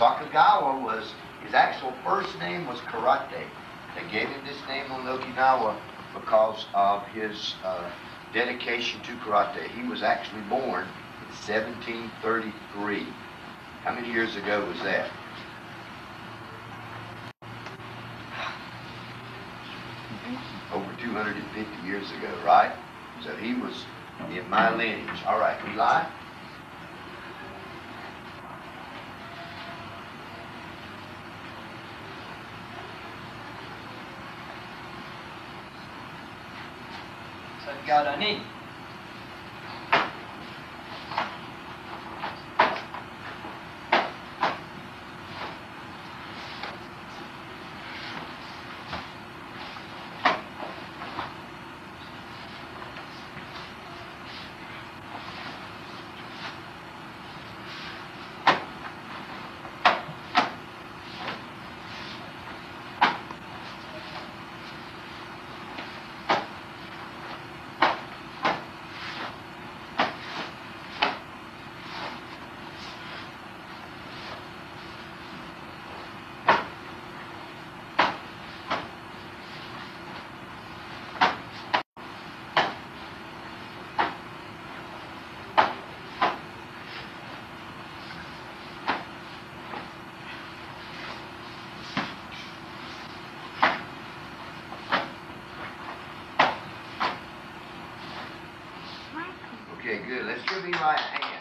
Sakugawa was, his actual first name was Karate. They gave him this name on Okinawa because of his uh, dedication to karate. He was actually born in 1733. How many years ago was that? Over 250 years ago, right? So he was in my lineage. All right, Eli? Sagara ni. Okay, good. Let's give Eli a hand.